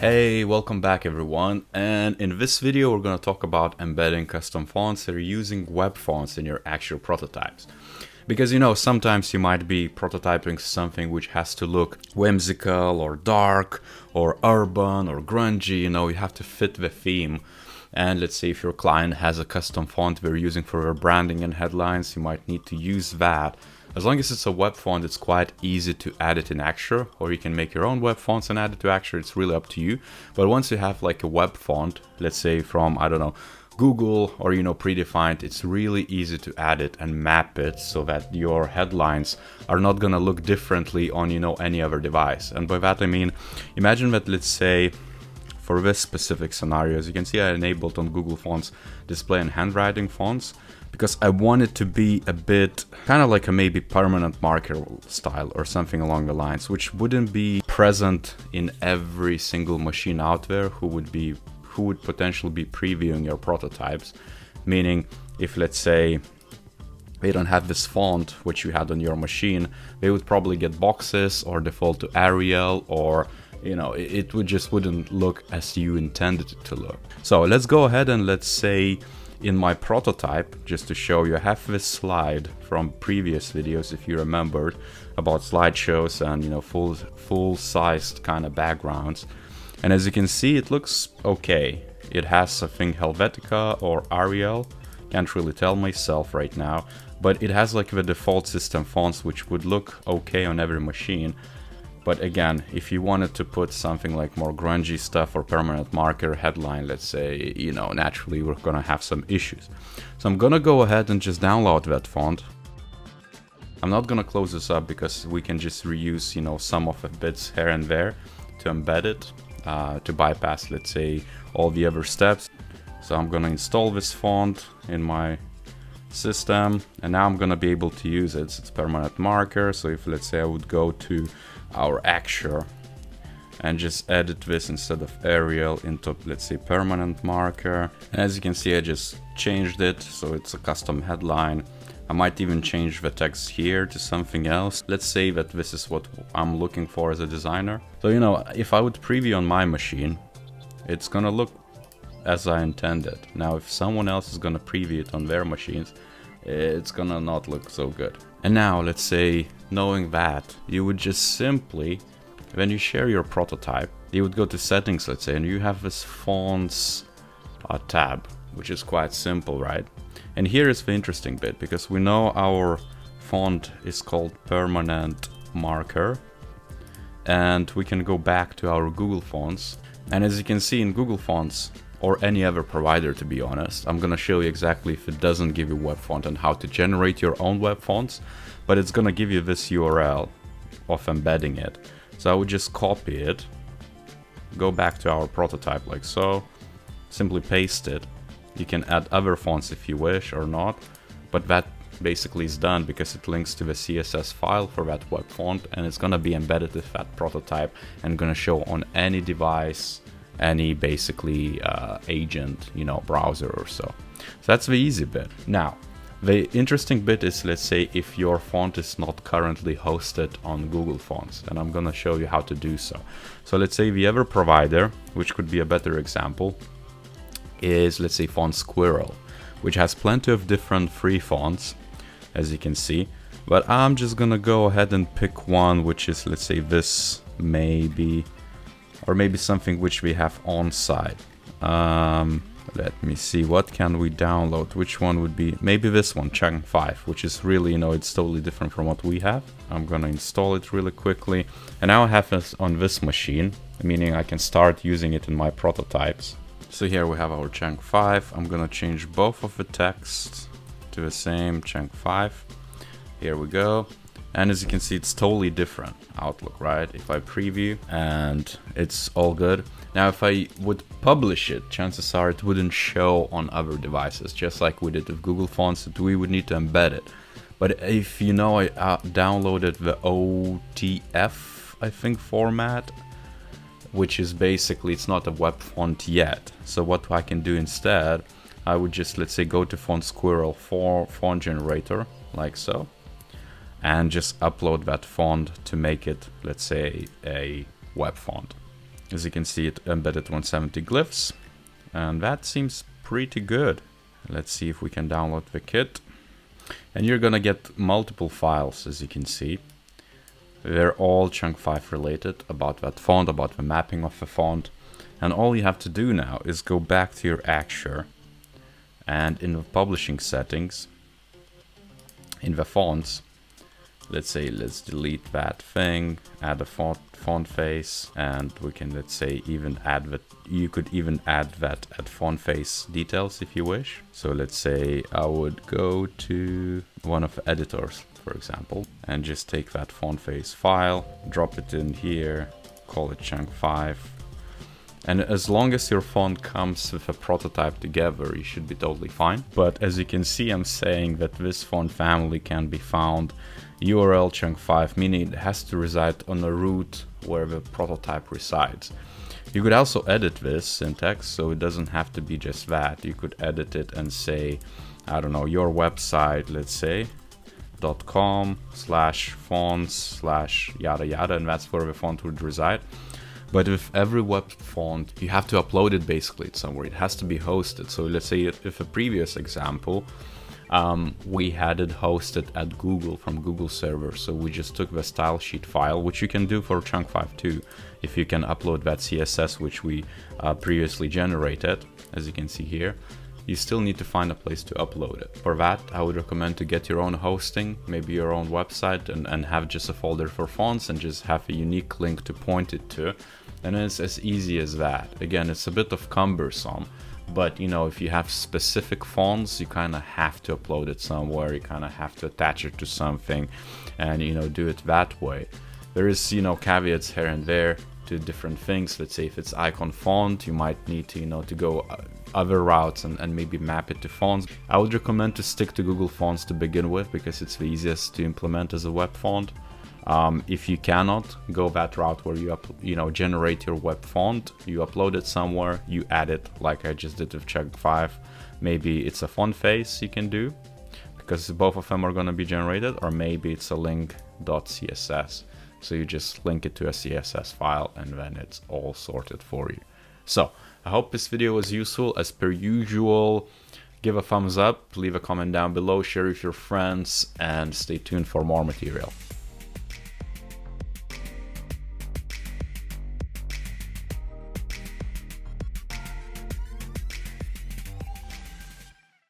Hey, welcome back everyone, and in this video we're going to talk about embedding custom fonts are using web fonts in your actual prototypes. Because you know, sometimes you might be prototyping something which has to look whimsical or dark or urban or grungy, you know, you have to fit the theme. And let's say if your client has a custom font they're using for their branding and headlines, you might need to use that as long as it's a web font, it's quite easy to add it in Axure, or you can make your own web fonts and add it to Axure, it's really up to you. But once you have like a web font, let's say from, I don't know, Google or, you know, predefined, it's really easy to add it and map it so that your headlines are not gonna look differently on, you know, any other device. And by that I mean, imagine that, let's say, for this specific scenario, as you can see, I enabled on Google Fonts display and handwriting fonts because I want it to be a bit kind of like a maybe permanent marker style or something along the lines, which wouldn't be present in every single machine out there who would be who would potentially be previewing your prototypes. Meaning, if let's say they don't have this font which you had on your machine, they would probably get boxes or default to Arial or you know, it would just wouldn't look as you intended it to look. So let's go ahead and let's say in my prototype, just to show you, I have this slide from previous videos, if you remembered, about slideshows and, you know, full, full-sized kind of backgrounds. And as you can see, it looks okay. It has, I think, Helvetica or Arial. Can't really tell myself right now. But it has like the default system fonts, which would look okay on every machine. But again, if you wanted to put something like more grungy stuff or permanent marker headline, let's say, you know, naturally we're gonna have some issues. So I'm gonna go ahead and just download that font. I'm not gonna close this up because we can just reuse, you know, some of the bits here and there to embed it, uh, to bypass, let's say, all the other steps. So I'm gonna install this font in my system and now I'm gonna be able to use it. It's permanent marker, so if let's say I would go to our Axure and just edit this instead of Arial into let's say permanent marker. And as you can see I just changed it so it's a custom headline. I might even change the text here to something else. Let's say that this is what I'm looking for as a designer. So you know if I would preview on my machine it's gonna look as I intended now if someone else is gonna preview it on their machines it's gonna not look so good and now let's say knowing that, you would just simply, when you share your prototype, you would go to settings, let's say, and you have this fonts uh, tab, which is quite simple, right? And here is the interesting bit, because we know our font is called permanent marker, and we can go back to our Google Fonts. And as you can see in Google Fonts, or any other provider to be honest. I'm gonna show you exactly if it doesn't give you web font and how to generate your own web fonts, but it's gonna give you this URL of embedding it. So I would just copy it, go back to our prototype like so, simply paste it. You can add other fonts if you wish or not, but that basically is done because it links to the CSS file for that web font and it's gonna be embedded with that prototype and gonna show on any device any basically uh, agent, you know, browser or so. So that's the easy bit. Now, the interesting bit is, let's say, if your font is not currently hosted on Google Fonts, and I'm gonna show you how to do so. So let's say the other provider, which could be a better example, is, let's say, Font Squirrel, which has plenty of different free fonts, as you can see. But I'm just gonna go ahead and pick one, which is, let's say, this maybe or maybe something which we have on site. Um, let me see, what can we download? Which one would be, maybe this one, Chunk 5, which is really, you know, it's totally different from what we have. I'm gonna install it really quickly. And now I have this on this machine, meaning I can start using it in my prototypes. So here we have our Chunk 5. I'm gonna change both of the text to the same Chunk 5. Here we go. And as you can see, it's totally different outlook, right? If I preview and it's all good. Now, if I would publish it, chances are it wouldn't show on other devices, just like we did with Google Fonts, that we would need to embed it. But if you know, I uh, downloaded the OTF, I think, format, which is basically, it's not a web font yet. So what I can do instead, I would just, let's say, go to Font Squirrel for font generator, like so and just upload that font to make it, let's say, a web font. As you can see, it embedded 170 glyphs, and that seems pretty good. Let's see if we can download the kit. And you're gonna get multiple files, as you can see. They're all chunk 5 related, about that font, about the mapping of the font. And all you have to do now is go back to your Axure and in the publishing settings, in the fonts, let's say let's delete that thing, add a font, font face, and we can let's say even add that, you could even add that at font face details if you wish. So let's say I would go to one of the editors, for example, and just take that font face file, drop it in here, call it chunk 5, and as long as your font comes with a prototype together, you should be totally fine. But as you can see, I'm saying that this font family can be found URL chunk 5, meaning it has to reside on the root where the prototype resides. You could also edit this syntax, so it doesn't have to be just that. You could edit it and say, I don't know, your website, let's say, com slash fonts slash yada yada, and that's where the font would reside. But with every web font, you have to upload it basically somewhere. It has to be hosted. So let's say if a previous example, um, we had it hosted at Google from Google server. So we just took the style sheet file, which you can do for Chunk 5 too, if you can upload that CSS which we uh, previously generated, as you can see here you still need to find a place to upload it. For that, I would recommend to get your own hosting, maybe your own website, and, and have just a folder for fonts and just have a unique link to point it to. And it's as easy as that. Again, it's a bit of cumbersome, but you know, if you have specific fonts, you kind of have to upload it somewhere, you kind of have to attach it to something and, you know, do it that way. There is, you know, caveats here and there to different things. Let's say if it's icon font, you might need to, you know, to go uh, other routes and, and maybe map it to fonts. I would recommend to stick to Google Fonts to begin with because it's the easiest to implement as a web font. Um, if you cannot go that route where you you know generate your web font, you upload it somewhere, you add it like I just did with Chunk 5. Maybe it's a font face you can do because both of them are going to be generated, or maybe it's a link.css. So you just link it to a CSS file and then it's all sorted for you. So I hope this video was useful as per usual. Give a thumbs up, leave a comment down below, share with your friends and stay tuned for more material.